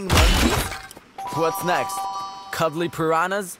Flying monkeys? What's next? Cuddly piranhas?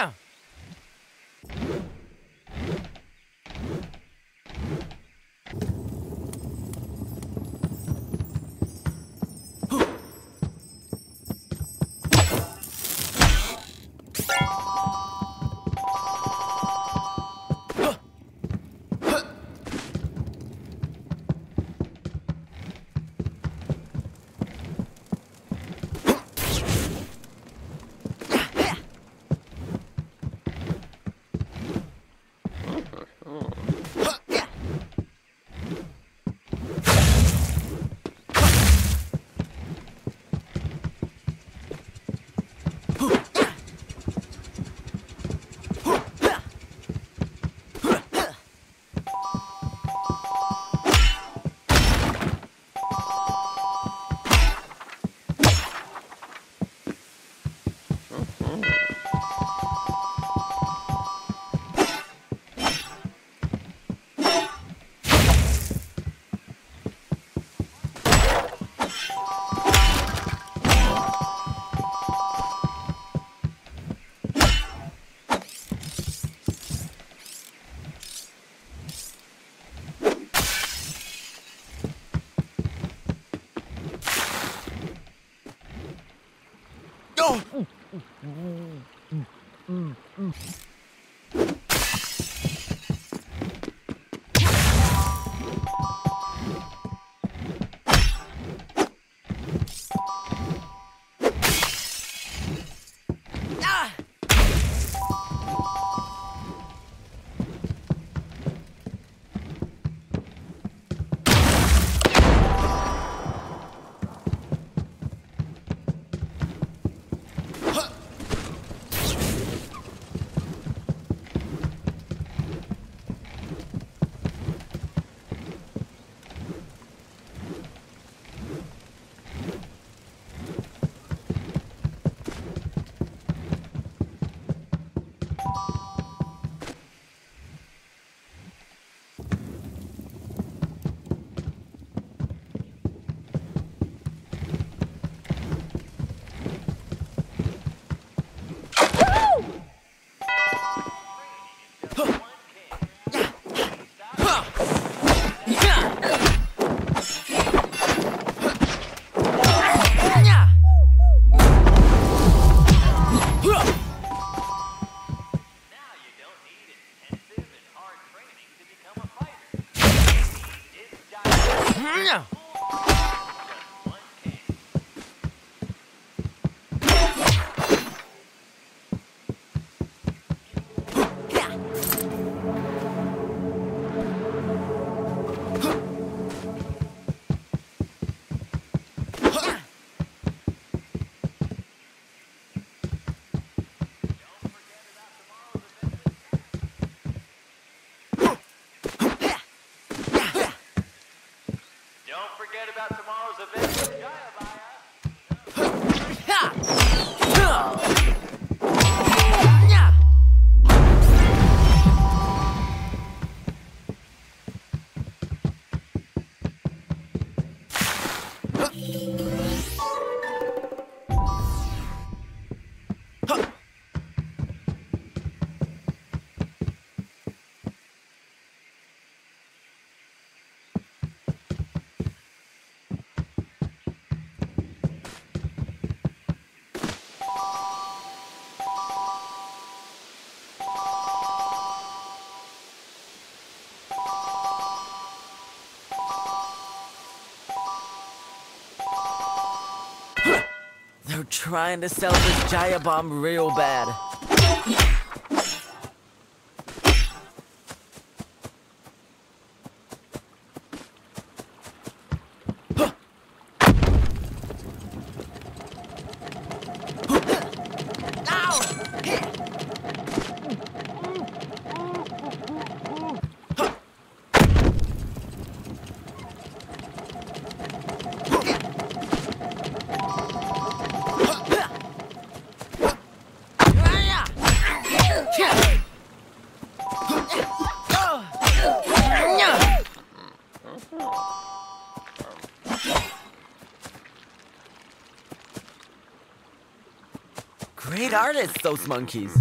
Yeah. うんうんうん。Forget about tomorrow's event trying to sell this Jaya bomb real bad. Great artists, those monkeys.